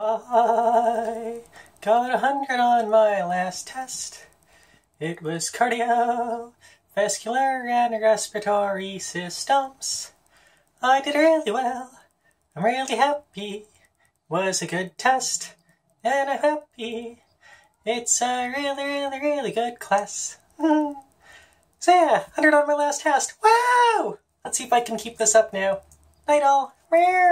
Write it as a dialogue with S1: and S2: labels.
S1: I got a hundred on my last test. It was cardio, vascular, and respiratory systems. I did really well. I'm really happy. Was a good test, and I'm happy. It's a really, really, really good class. so yeah, 100 on my last test. Wow! Let's see if I can keep this up now. Night all. Rare.